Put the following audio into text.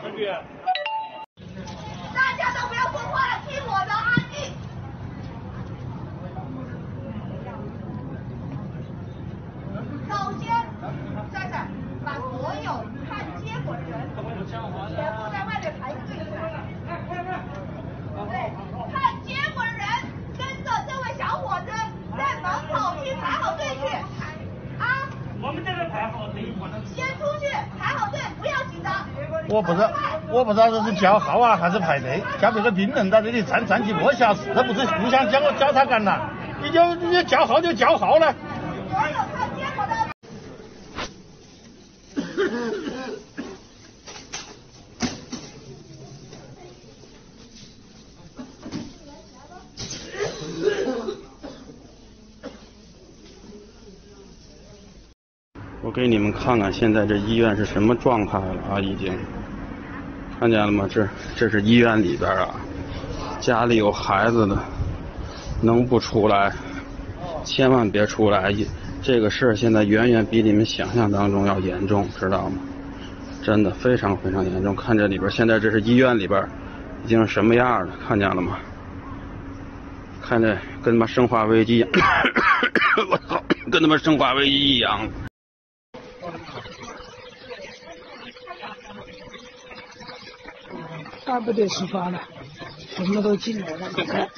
大家都不要说话了，听我的，安静。首先，站这把所有看结果的人全部在外面排队起来。对，看结果的人跟着这位小伙子在门口去排好队去。啊，我们这边排好队，我能。先出去排好队，不要紧张。我不知道，我不知道这是叫号啊还是排队，叫别个病人在这里站站几个小时，这不是互相叫叫他干呐？你就你叫号就叫号了。我给你们看看现在这医院是什么状态了啊！已经看见了吗？这这是医院里边啊，家里有孩子的能不出来，千万别出来！这个事儿现在远远比你们想象当中要严重，知道吗？真的非常非常严重。看这里边，现在这是医院里边已经什么样了？看见了吗？看这跟他妈生化危机一样，我操，跟他妈生化危机一样。差不多出发了，什么都进来了，你看。